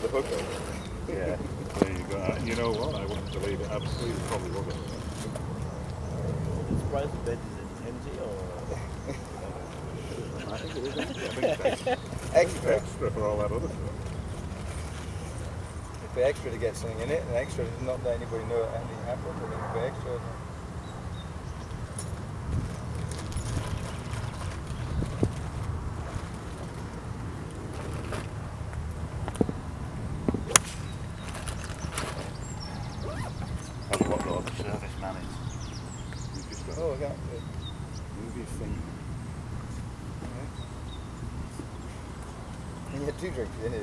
The hooker. Yeah. There you go. And you know what? I wouldn't believe it. Absolutely, probably wasn't. I'm surprised the bed is empty or. I think it is. empty. I think it's extra, Extra. extra for all that other stuff. It'd be extra to get something in it, and extra to not let anybody know anything happened, and it'd be extra. That's what the serviceman is. Got Oh, I can't. move your thing. And you had two drinks in it.